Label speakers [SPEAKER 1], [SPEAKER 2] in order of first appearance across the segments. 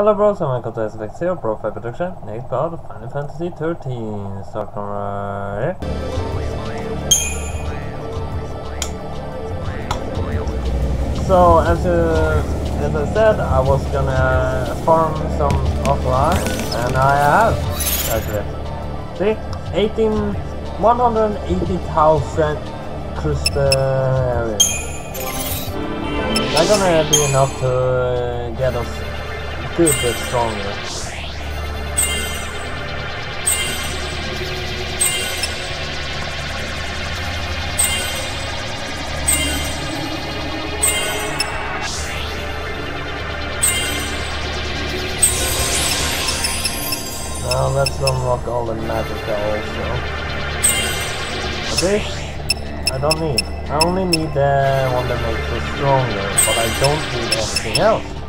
[SPEAKER 1] Hello bros and welcome to SFX Zero BroFive Production. Next part of Final Fantasy 13. Start from right here. So as, uh, as I said, I was gonna farm some offline, and I have actually. See, 18, 180,000 Crystarium. That's gonna be enough to uh, get us stronger. Now let's unlock all the magica also. This I don't need. I only need the one that makes us stronger, but I don't need anything else.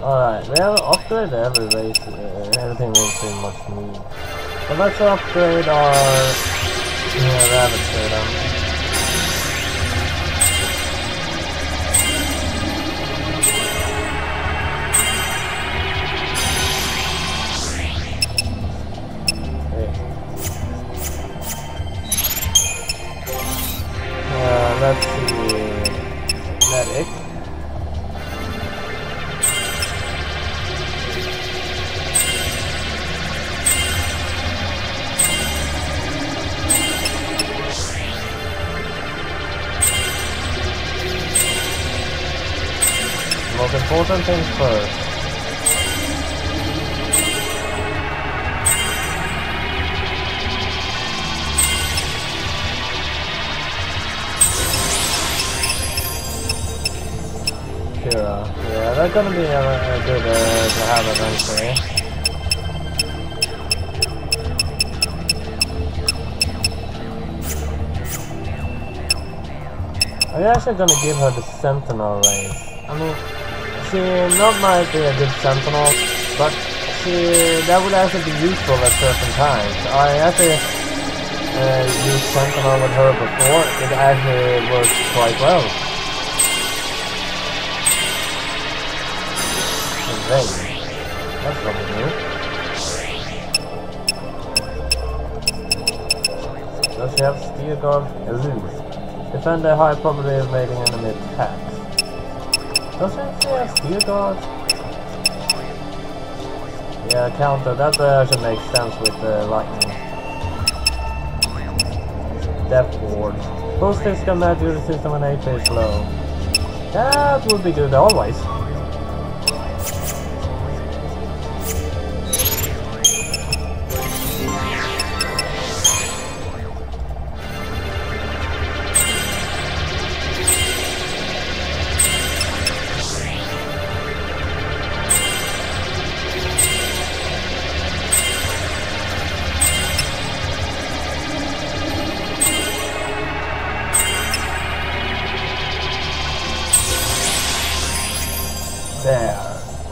[SPEAKER 1] Alright, we have upgraded every race, uh, everything we pretty much need. So let's upgrade our yeah, Ravager then. Uh, let's see. Medic. Important things first. Yeah, that's gonna be a, a good uh, to have eventually. I'm actually gonna give her the Sentinel race. I mean, she not might be a good Sentinel, but she that would actually be useful at certain times. I actually uh, used Sentinel with her before. It actually worked quite well. Rain. That's something new. Does she have Steel Guard? Elude. Defend a high probability of evading enemy attacks. Doesn't she have Steel Guard? Yeah, counter. That uh, actually makes sense with uh, lightning. Deathward. Boost this combat due to system when HP is low. That would be good always.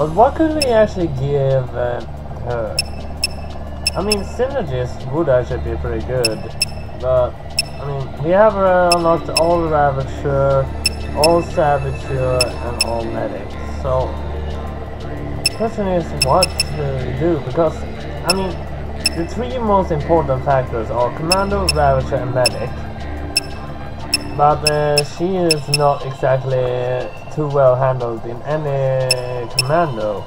[SPEAKER 1] But what could we actually give uh, her? I mean, synergies would actually be pretty good. But, I mean, we have uh, unlocked all Ravager, all Savager, and all Medic. So, the question is what to do? Because, I mean, the three most important factors are Commando, Ravager, and Medic. But uh, she is not exactly too well handled in any commando.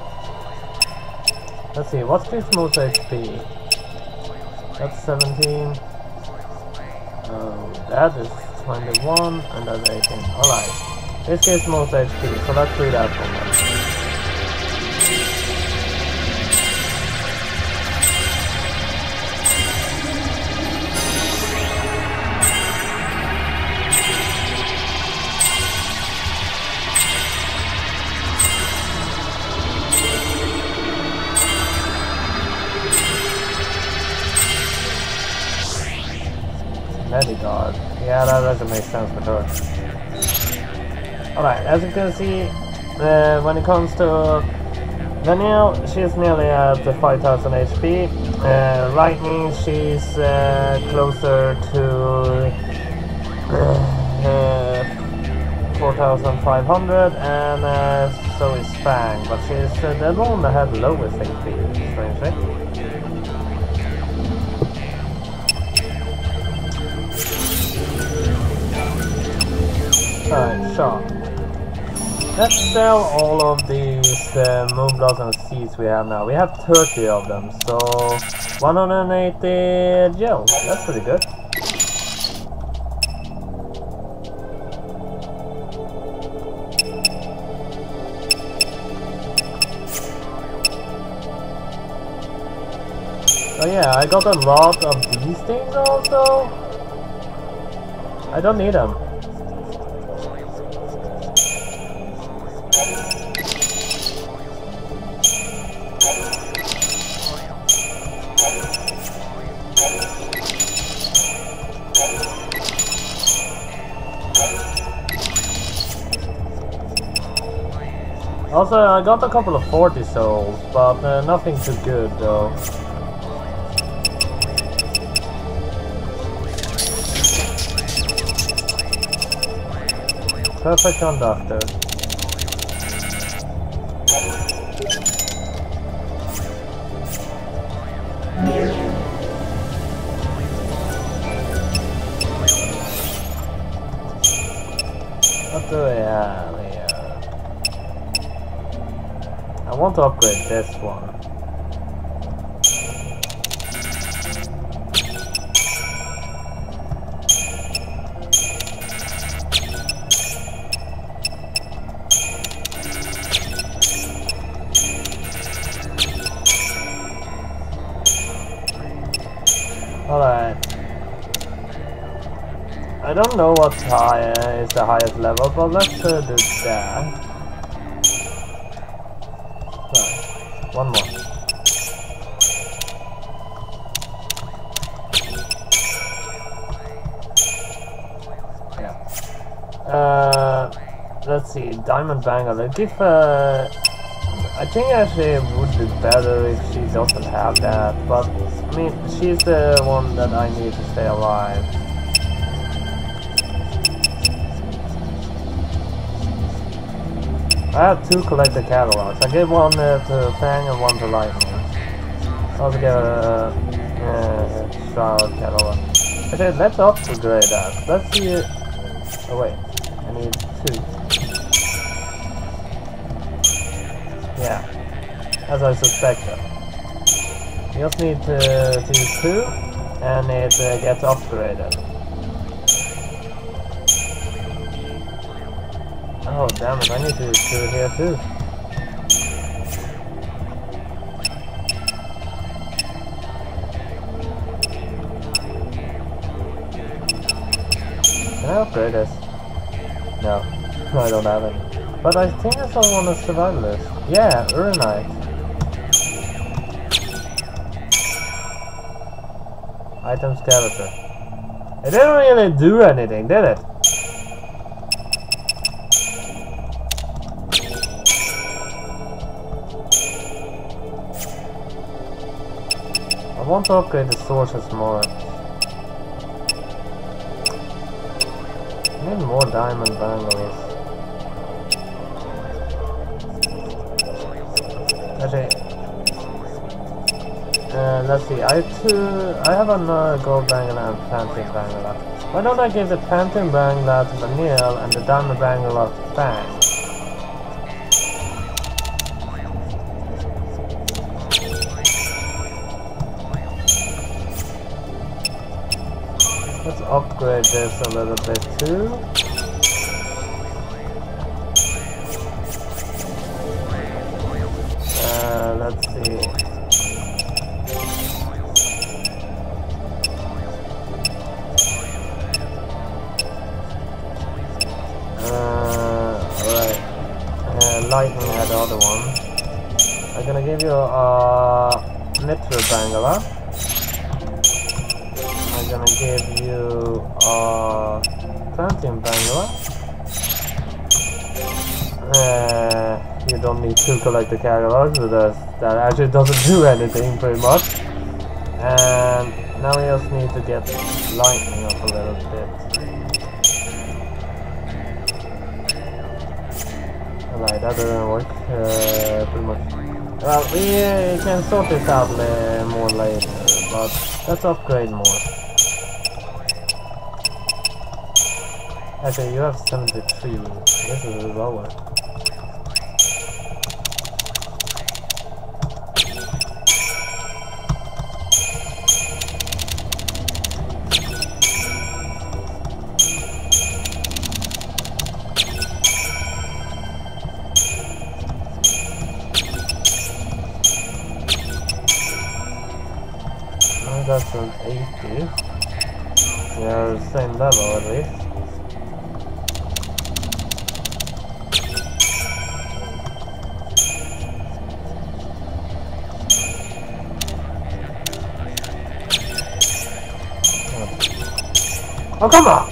[SPEAKER 1] Let's see, what's this most HP? That's 17. Um, that is 21, and that's 18. Alright. This gives most HP, so let's do that one. Mediguard. Yeah, that doesn't make sense with her. Alright, as you can see, uh, when it comes to Vanille, she's nearly at 5000 HP. Uh, lightning, she's uh, closer to uh, 4,500, and uh, so is Fang, but she's uh, the one that had lowest HP, strangely. Alright, sure. Let's sell all of these uh, Moonblossom seeds we have now. We have 30 of them, so 180 gil. That's pretty good. Oh yeah, I got a lot of these things also. I don't need them. Also, I got a couple of 40 souls, but uh, nothing too good though. Perfect conductor. Want to upgrade this one. Alright. I don't know what's higher is the highest level, but let's uh, do that. Diamond Bangle. Give uh, I think actually it would be better if she doesn't have that, but I mean, she's the one that I need to stay alive. I have two collector catalogs. I gave one uh, to Fang and one to Lightning. Also get a uh, Shroud catalog. Okay, let's upgrade that. Let's see. It. Oh wait, I need two. Yeah, as I suspected. You just need to, to use two, and it uh, gets upgraded. Oh damn it, I need to use two here too. Can I upgrade this? No, I don't have it. But I think I saw one of survival list. Yeah, Uranite. Item skeleton. It didn't really do anything, did it? I want to upgrade the sources more. I need more diamond bangles. Actually, uh, let's see. I have. I have another gold bangle and planting bangle. Why don't I give the planting bangle to Vanille and the diamond bangle to Fang? Let's upgrade this a little bit too. Bangala. I'm gonna give you a Plantium Bangala. Uh, you don't need to collect the catalogs, that, that actually doesn't do anything pretty much. And now we just need to get lightning up a little bit. Alright, that didn't work, uh, pretty much. Well, we can sort this out uh, more later, but let's upgrade more. Okay, you have 73. This is lower. Oh, come on!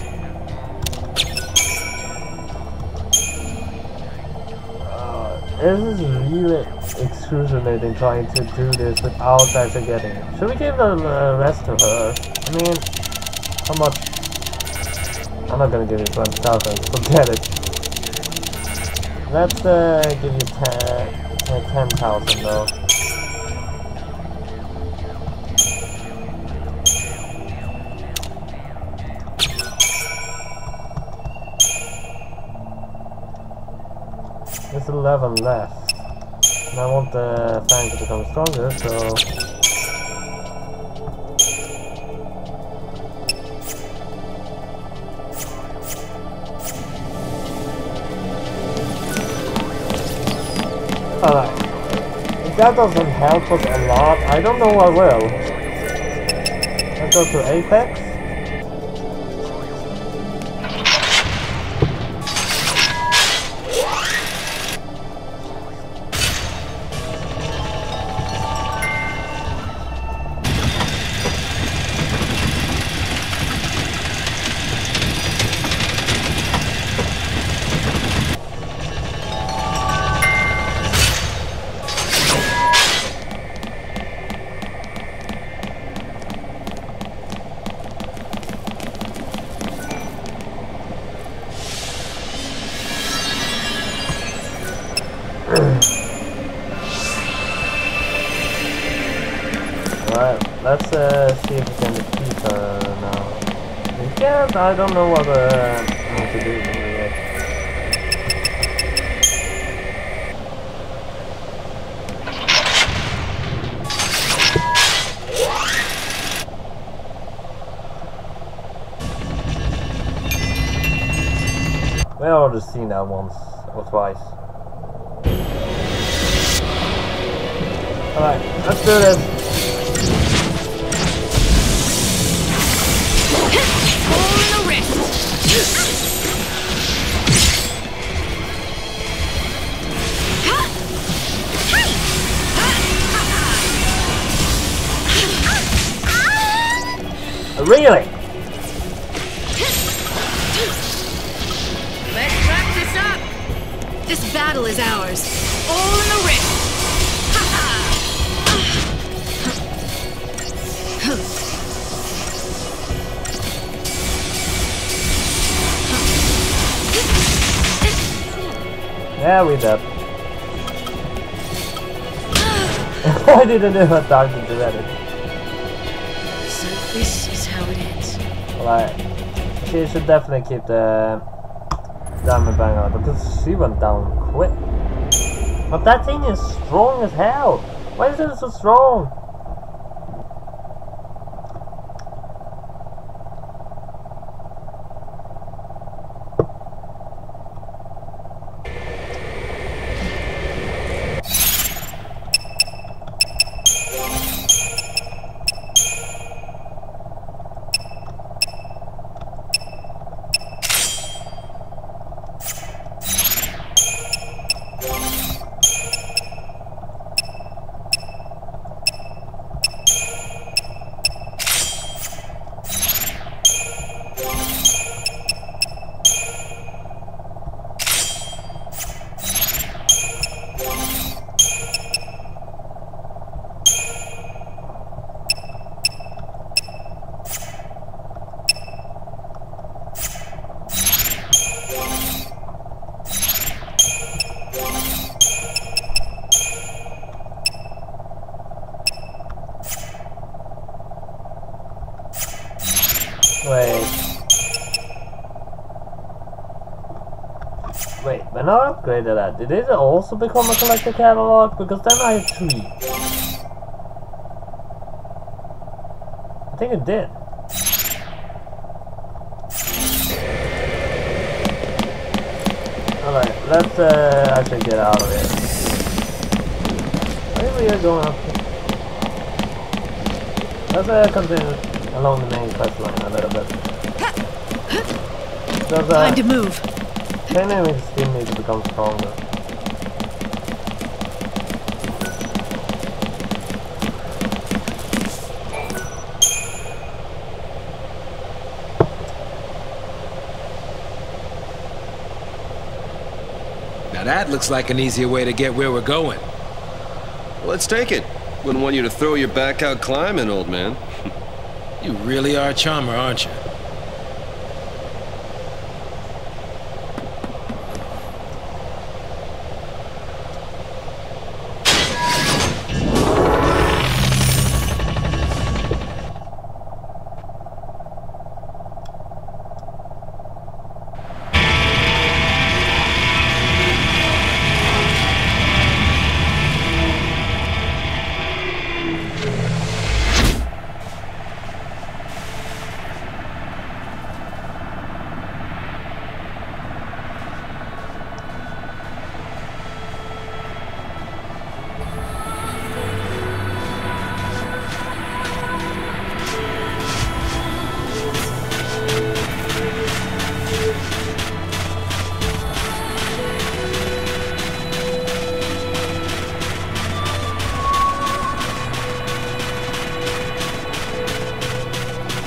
[SPEAKER 1] This is really excruciating trying to do this without getting it. Should we give the rest to her? I mean, how much? I'm not gonna give you 20,000, forget it. Let's uh, give you 10 uh, 10,000 though. There's 11 left. And I want the fang to become stronger, so... Alright. If that doesn't help us a lot, I don't know what will. Let's go to Apex. We can defeat her now. We I don't know what, uh, what to do yet. We already seen that once or twice. Alright, let's do this. Really?
[SPEAKER 2] Let's wrap this up. This battle is ours. All in the wrist.
[SPEAKER 1] Yeah, we did. I didn't know what time to do She should definitely keep the diamond bang on because she went down quick. But that thing is strong as hell. Why is it so strong? Upgraded that, did it also become a collector catalog? Because then I have three. I think it did. Alright, let's uh, actually get out of here. Maybe we are going up here. Let's uh, continue along the main quest line a little bit. Uh,
[SPEAKER 2] Time to move.
[SPEAKER 1] Dynamics still need to become stronger.
[SPEAKER 3] Now that looks like an easier way to get where we're going.
[SPEAKER 4] Let's take it. Wouldn't want you to throw your back out climbing, old man.
[SPEAKER 3] You really are a charmer, aren't you?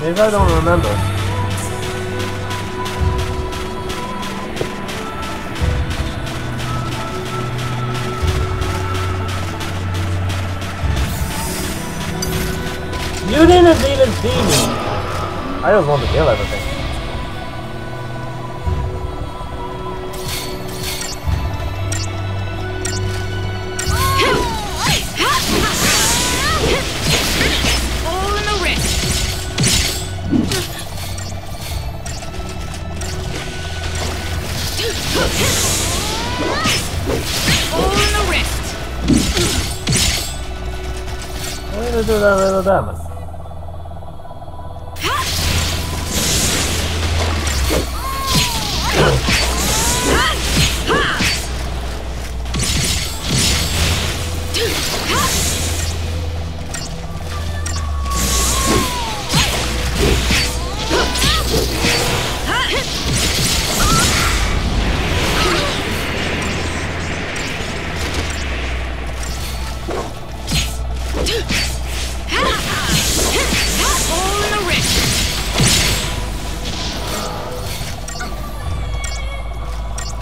[SPEAKER 1] Maybe I don't remember. You didn't even see me! I just want to kill everything. Do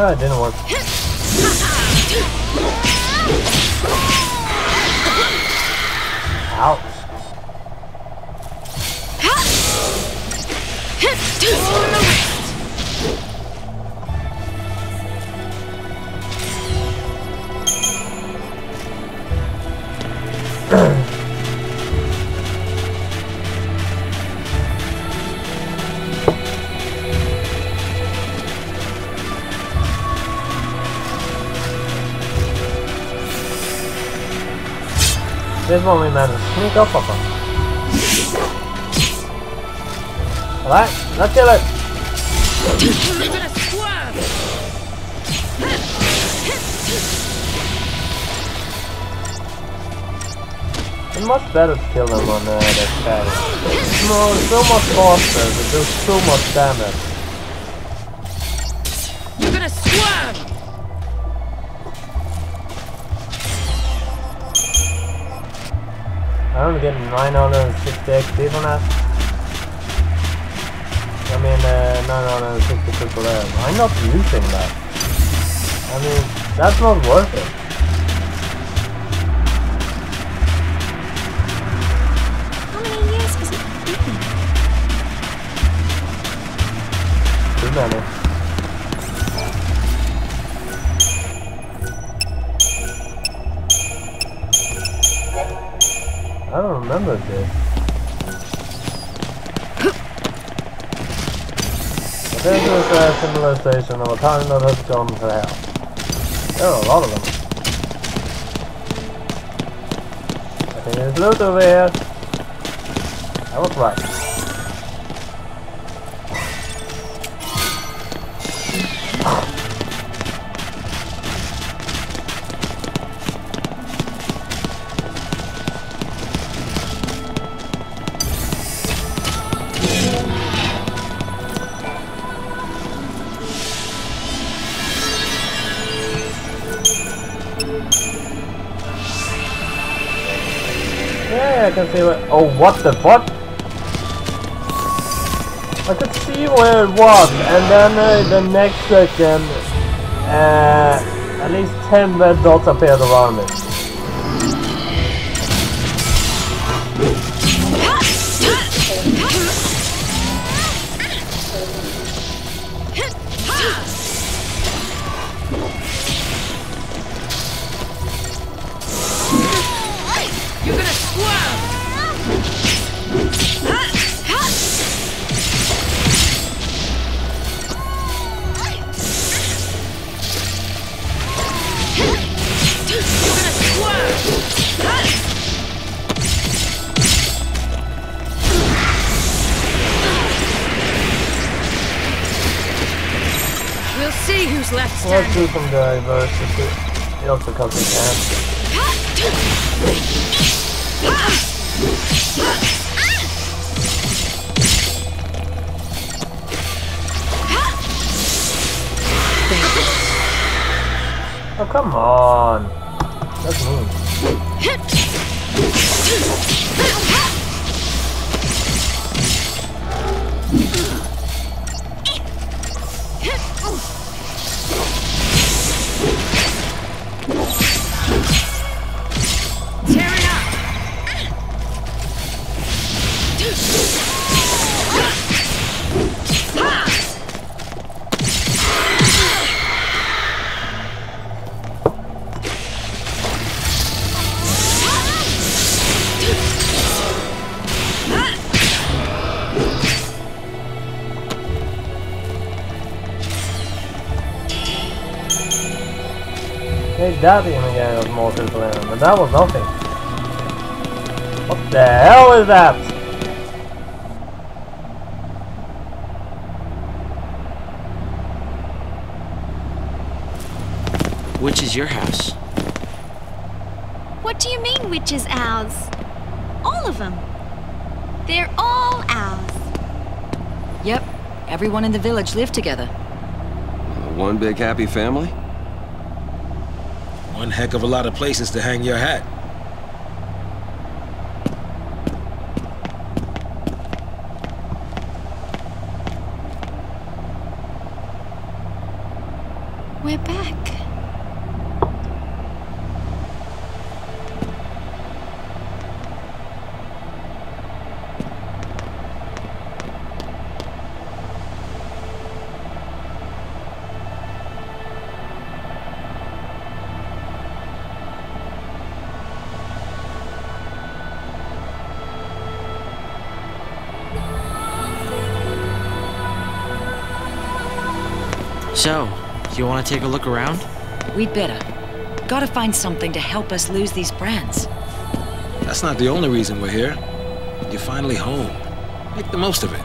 [SPEAKER 1] Oh, it didn't work. Ouch.
[SPEAKER 2] All
[SPEAKER 1] This one we managed to sneak up on. Alright, let's kill it. It's much better to kill them on uh, the sky. No, so much faster, it does so much damage. I only get 960 XP from that. I mean, uh, 960 triple M. I'm not using that. I mean, that's not worth it. Remember this. This is a symbolization of a town that has gone to hell. There are a lot of them. I think there's loot over here. I was right. What. Oh, what the fuck? I could see where it was, and then uh, the next second, uh, at least 10 red dots appeared around it.
[SPEAKER 2] We'll see who's left standing.
[SPEAKER 1] do some diversity. Just because we can. Oh, come on. That's mean. That even guy has more people in him, and that was nothing. What the hell is that?
[SPEAKER 5] Which is your house?
[SPEAKER 6] What do you mean, which is ours? All of them. They're all ours.
[SPEAKER 7] Yep, everyone in the village lived together.
[SPEAKER 4] One big happy family?
[SPEAKER 3] One heck of a lot of places to hang your hat.
[SPEAKER 5] Want to take a look around?
[SPEAKER 7] We'd better. Gotta find something to help us lose these brands.
[SPEAKER 3] That's not the only reason we're here. You're finally home. Make the most of it.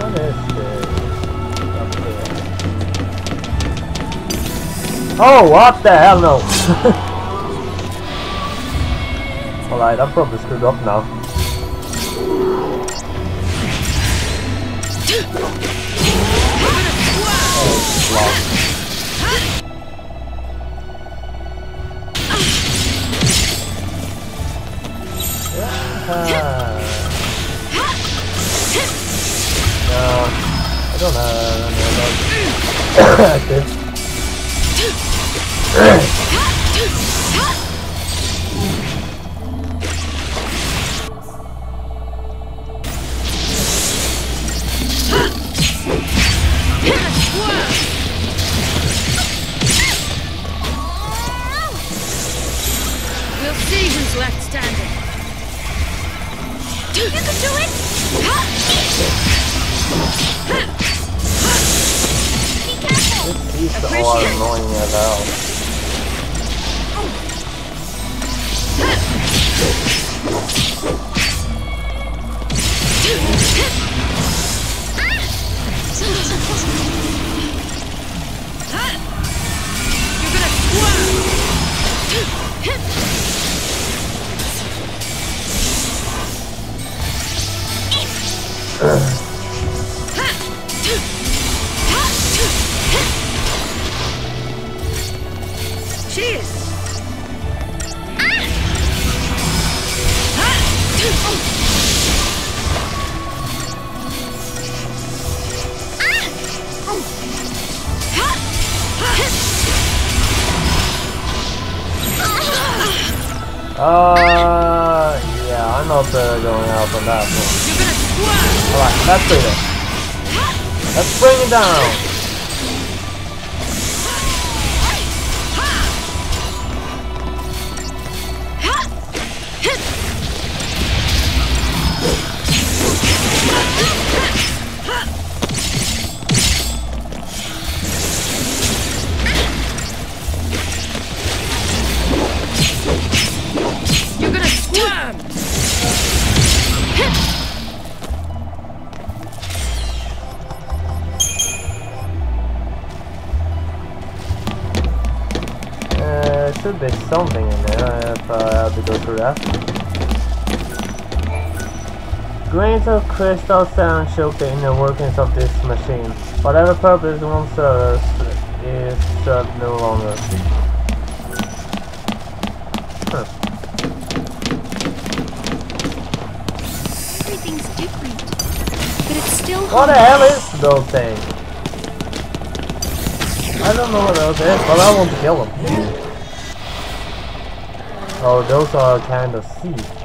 [SPEAKER 1] What is this? Up here. Oh, what the hell no! I'm probably screwed up now. Oh. Yeah. No, I don't know. I don't. These down. Something in there if uh, I have to go through that. Grains of crystal sound show the inner workings of this machine. Whatever purpose one serves is served no longer. Huh.
[SPEAKER 6] Everything's different. But it's still
[SPEAKER 1] What the hell is those things? I don't know what those is, but I want to kill them. Oh, those are kind of seeds.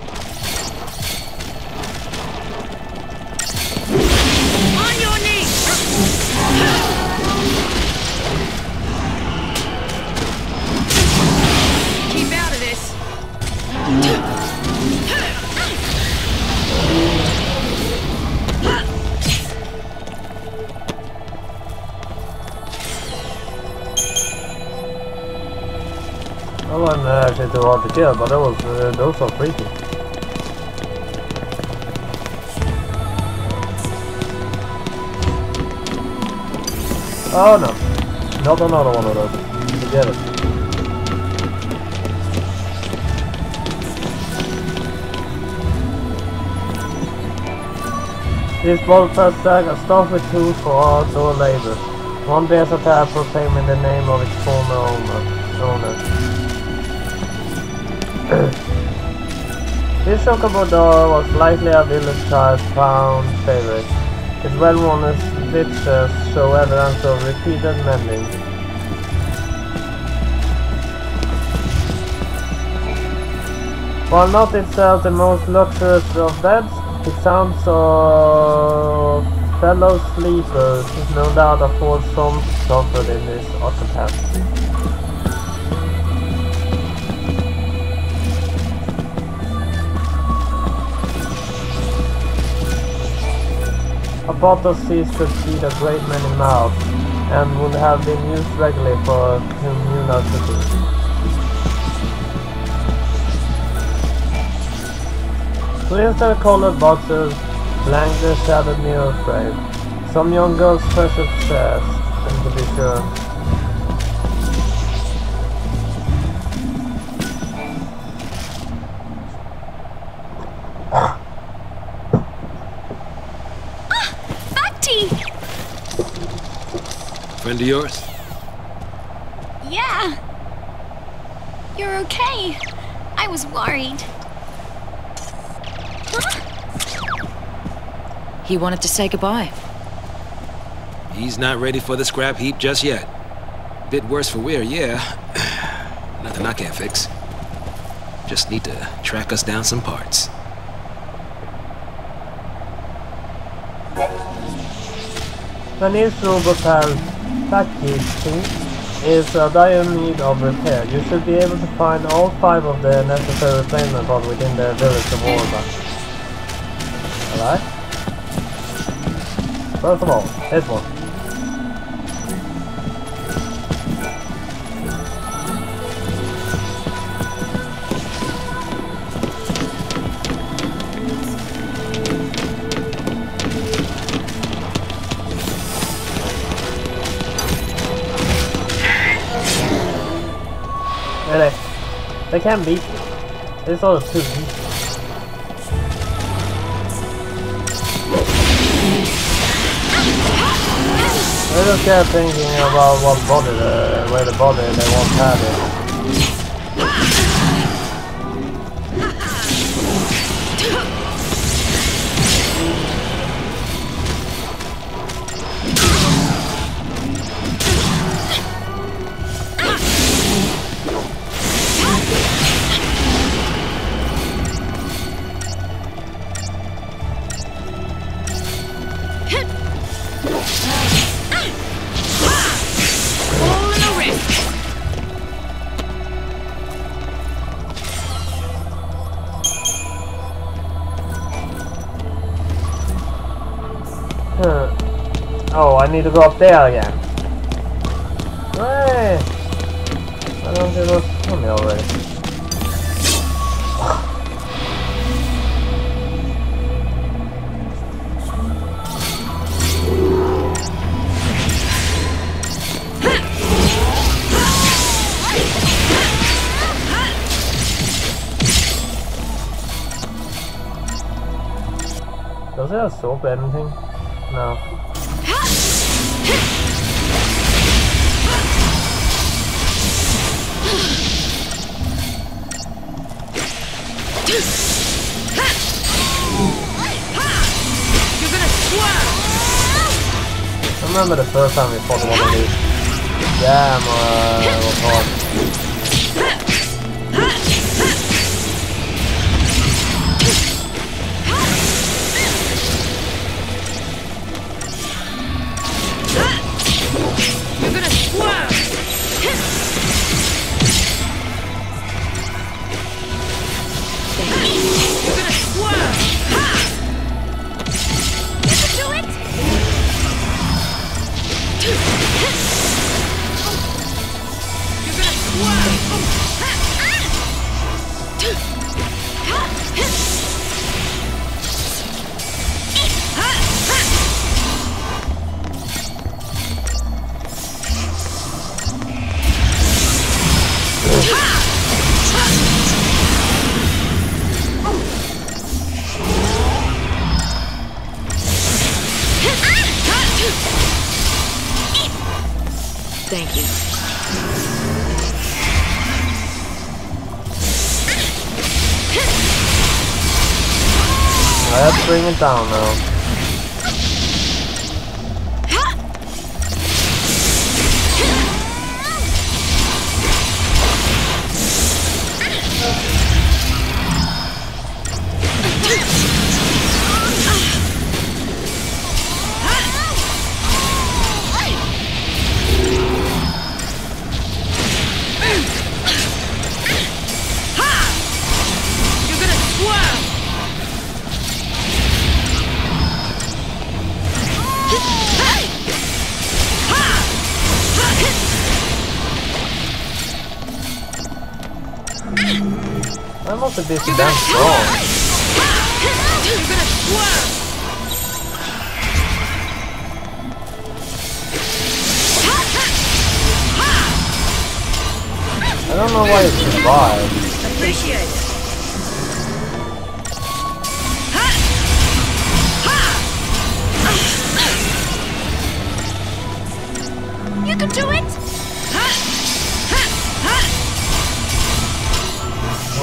[SPEAKER 1] That wasn't uh, actually too hard to kill, but that was, uh, those are freaky. Oh no, not another one of those. Forget it. This stack are stuffed with tools for outdoor labor. One bears a tab in the name of its former owner. This chocobo door was likely a village child's found favorite. Its well-worn stitches show evidence of repeated mending. While not itself the most luxurious of beds, it sounds of fellow sleepers no doubt affords some comfort in this occupancy. Seeds could feed a great many mouths and would have been used regularly for communal cooking. Twinstar colored boxes blank the shattered mirror frame. Some young girl's precious chest, and to be sure.
[SPEAKER 3] Friend of yours?
[SPEAKER 6] Yeah. You're okay. I was worried. Huh?
[SPEAKER 7] He wanted to say goodbye.
[SPEAKER 3] He's not ready for the scrap heap just yet. Bit worse for wear, yeah. Nothing I can't fix. Just need to track us down some parts.
[SPEAKER 1] When his robot packaging is a dire need of repair. You should be able to find all five of the necessary replacement parts within the village of Oerba. Alright? First of all, this one. Can't beat. It's all too easy. I just kept thinking about what body, the, where the body they want have it. Need to go up there again. Hey! Why don't you just tell me already? Does it have soap anything? Remember the first time we fought one of these. Damn, uh, down. I must have been so damn strong. I don't know why it survived.
[SPEAKER 2] Appreciate it.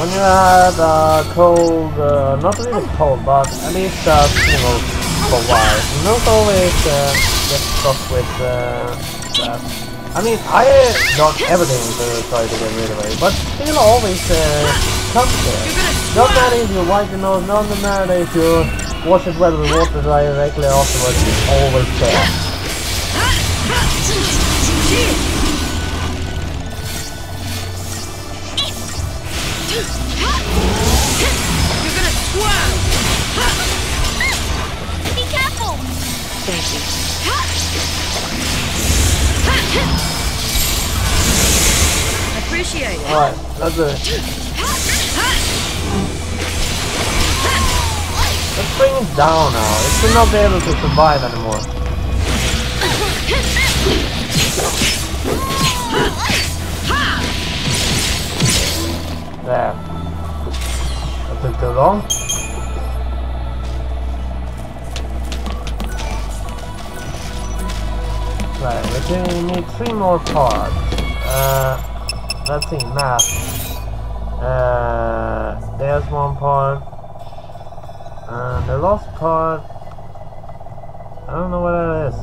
[SPEAKER 1] When you had uh, cold, uh, not really cold, but at least uh, fever for a while, don't always uh, get stuck with uh, that. I mean, I done everything to try to get rid of it, but still always uh, comes there. Doesn't matter if you wipe your nose, doesn't matter if you wash it with water directly afterwards, it's always there. Alright, that's it. Let's bring it down now. It should not be able to survive anymore. There. That took too long. Right, we need three more parts. Uh, let's see, map. Uh, there's one part. And the last part, I don't know what that is.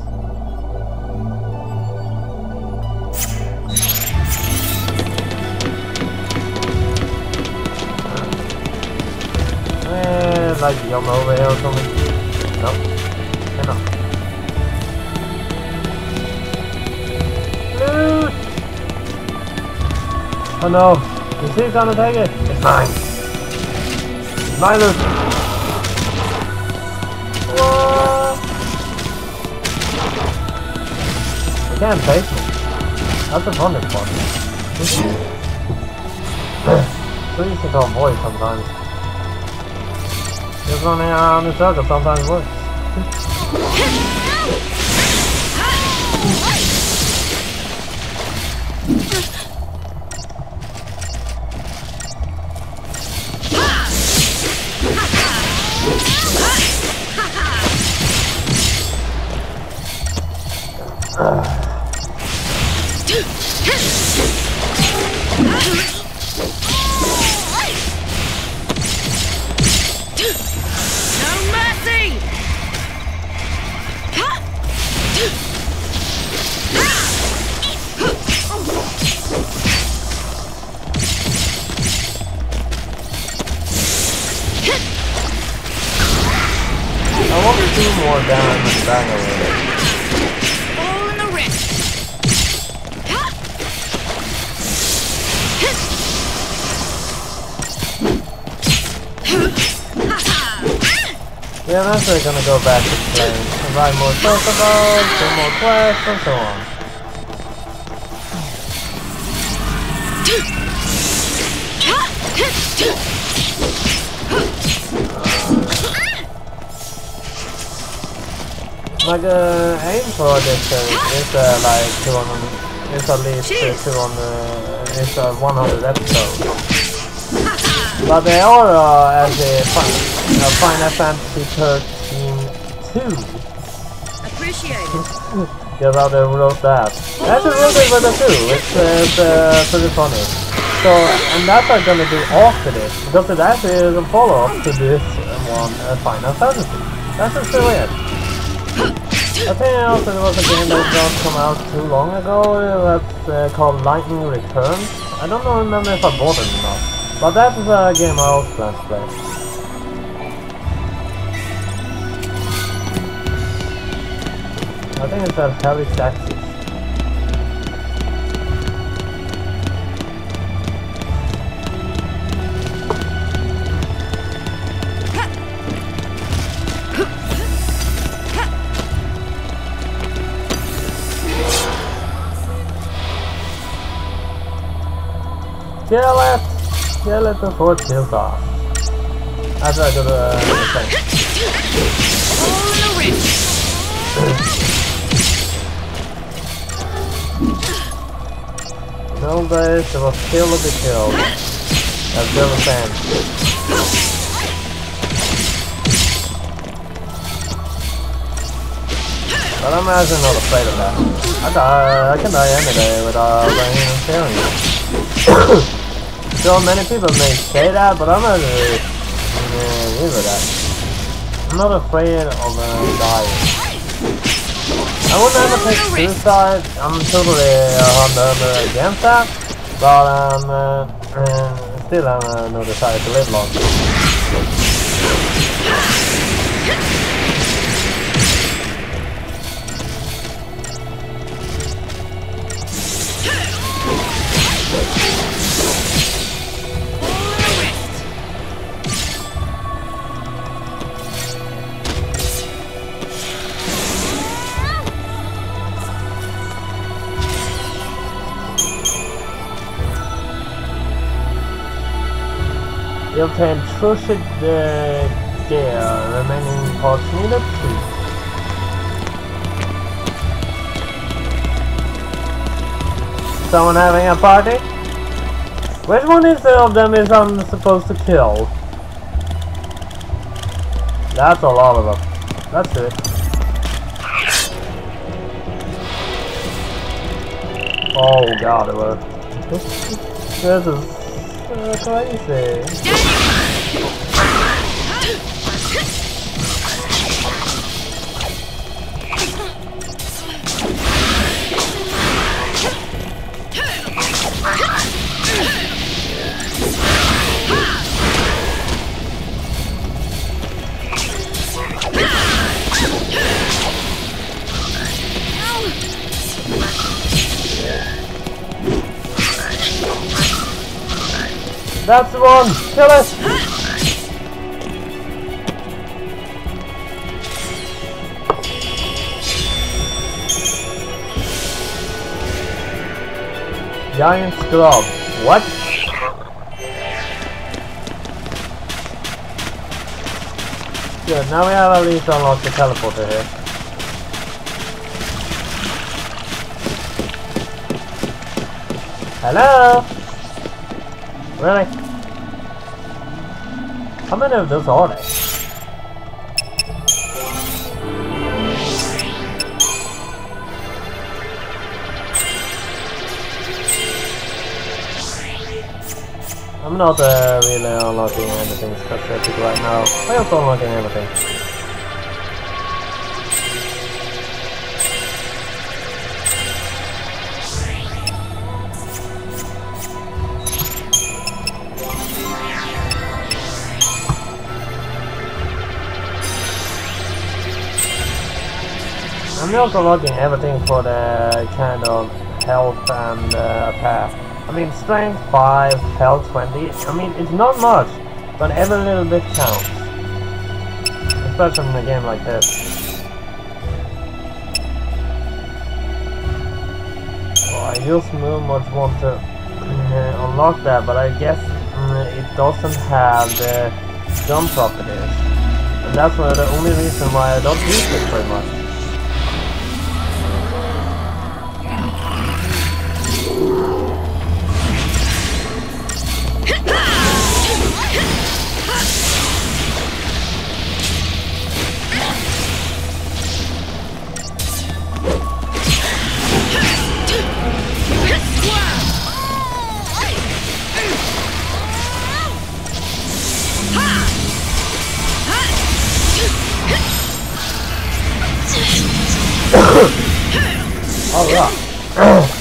[SPEAKER 1] Eh, like jump over here or something. No. Cannot. Oh no. Is he gonna take it? It's mine. It's my loot. What? You can't take me. That's the funny part. Please to avoid sometimes. Just running around in circles sometimes works. I'm actually gonna go back to playing. Provide more Chocobo's, do more quests, and so on. Like, uh, aim for this series is uh, like 200, it's at least uh, 200, it's uh, 100 episodes. But they are uh, as a fi- uh, Final Fantasy 13 2.
[SPEAKER 2] Appreciate it.
[SPEAKER 1] Because how they wrote that. Wrote it with the 2. It's, uh, it's uh, pretty funny. So, and that's what I'm gonna do after this. Because it actually is a follow-up to this one, uh, Final Fantasy. That's just so weird. I think also there was a game that just come out too long ago uh, that's uh, called Lightning Returns. I don't know, remember if I bought it or not. But that is a game I also plan to play. I think it's a Heavy Taxis. Kill it! Kill it before it kills off. That's a good uh,
[SPEAKER 2] the wrist.
[SPEAKER 1] In the days, there was kill or be killed. That's the same. But I'm actually not afraid of that. I, die, I can die any day without even you. so many people may say that, but I'm not uh, either that. I'm not afraid of uh, dying. I would never take suicide. I'm totally uh, against that. But um, uh, uh, still have uh, no desire to live long. You obtain trusted uh, gear, remaining two. Someone having a party? Which one is of them is I'm supposed to kill? That's a lot of them. That's it. Oh god, it was... This is uh, crazy. That's the one! Kill it! Giant scrub. What? Good, now we have at least unlocked the teleporter here. Hello? Really? How many of those are there? I'm not uh, really unlocking anything specific right now. I am unlocking anything. I'm not unlocking everything for the kind of health and uh, path. I mean, strength 5, health 20. I mean, it's not much, but every little bit counts. Especially in a game like this. Oh, I so much want to uh, unlock that, but I guess mm, it doesn't have the jump properties. And that's why the only reason why I don't use it very much. Oh yeah.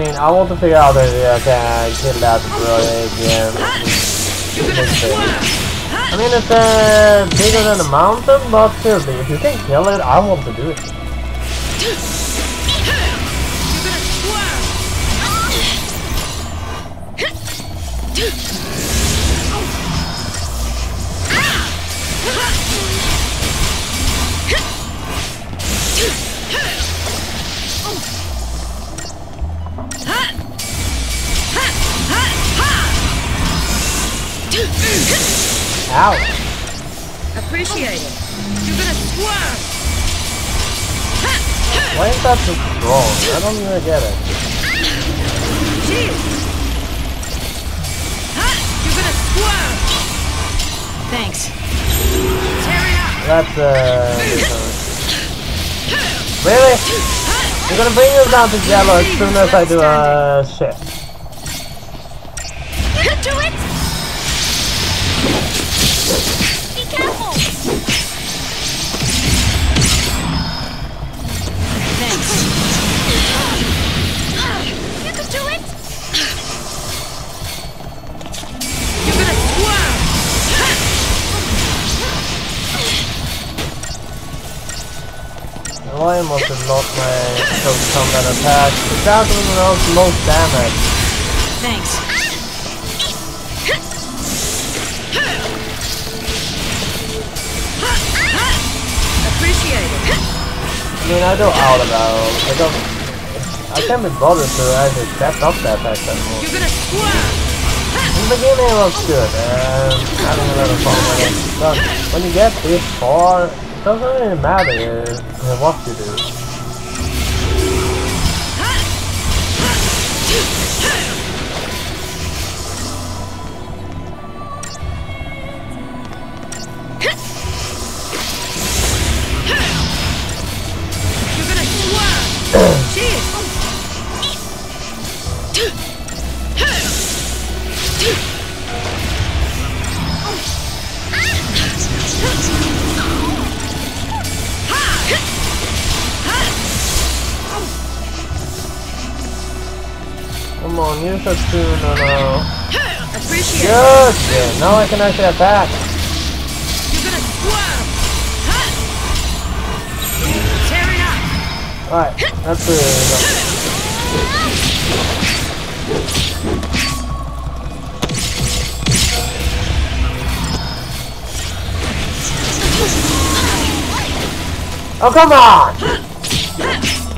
[SPEAKER 1] Mean, I want to figure out if I can kill that thing.
[SPEAKER 2] squirm!
[SPEAKER 1] I mean, it's uh, bigger than a mountain, but seriously, if you can kill it, I want to do it. Why is that so strong? I don't even get it.
[SPEAKER 2] Jeez! You're gonna squirm!
[SPEAKER 7] Thanks.
[SPEAKER 1] That's uh. Really? You're gonna bring us down to yellow as soon as I do a shift. Time was to lock my close combat attack. That's when the most, damage.
[SPEAKER 7] Thanks.
[SPEAKER 2] Appreciate it.
[SPEAKER 1] I mean, I do out of arrows. I don't. I can't be bothered to actually step up that attack anymore.
[SPEAKER 2] You're gonna squirm.
[SPEAKER 1] In the beginning it was good, and having a lot of fun with it. But when you get this far, doesn't really matter what you do.
[SPEAKER 2] You're gonna
[SPEAKER 1] Come on, use no no.
[SPEAKER 2] Appreciate it.
[SPEAKER 1] Yeah, now I can actually attack.
[SPEAKER 2] You're gonna. Tearing.
[SPEAKER 1] Alright, that's enough. Oh, come on!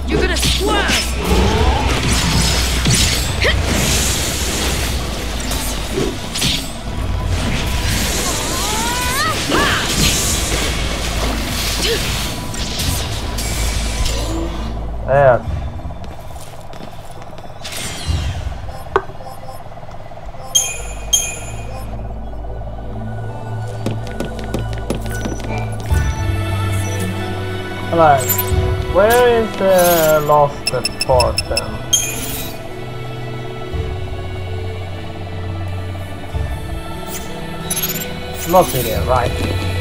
[SPEAKER 2] You're gonna squirm.
[SPEAKER 1] There. Alright, where is the lost part then? Must be there, right?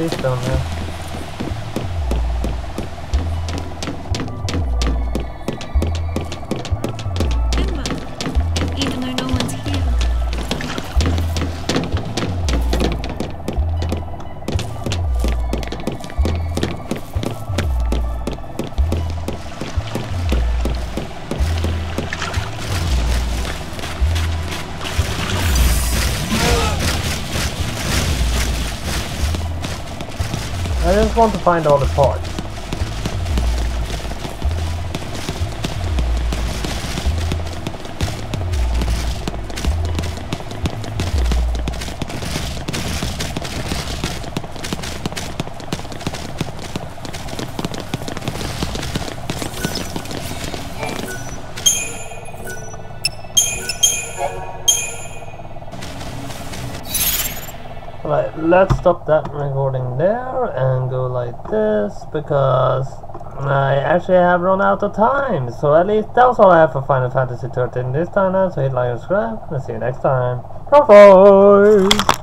[SPEAKER 1] There's another find all the parts. Let's stop that recording there and go like this because I actually have run out of time. So at least that's all I have for Final Fantasy 13 this time now. So hit like and subscribe and see you next time. Bye bye!